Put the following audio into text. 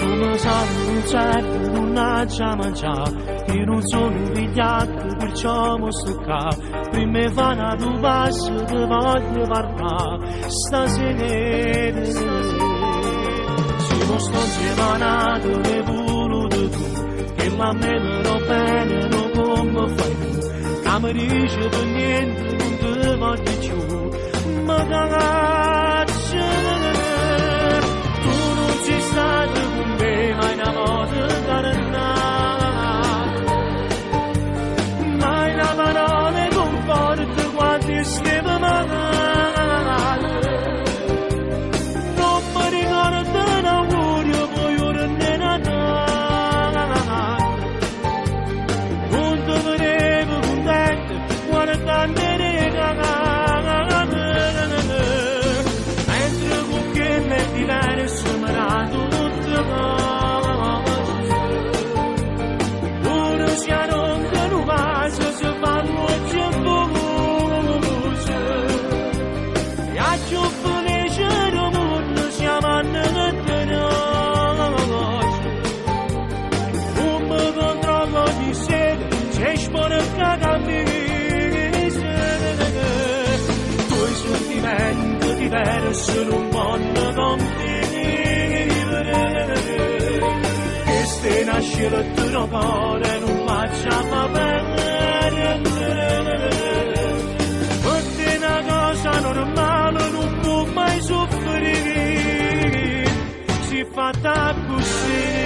Come sanno non certo non ha mangiare Io non sono vigliacco perciò mi sto qua. Prima fa una tu passo che voglio parlare. Stasera Si mo sto insieme e voluto tu. Che la meno bene non come fai tu. Dice per niente non ti voglio you still sentimento diverso in un mondo finire che se nasce il tuo cuore non facciamo perdere perché una cosa normale non può mai soffrire. Si fa da così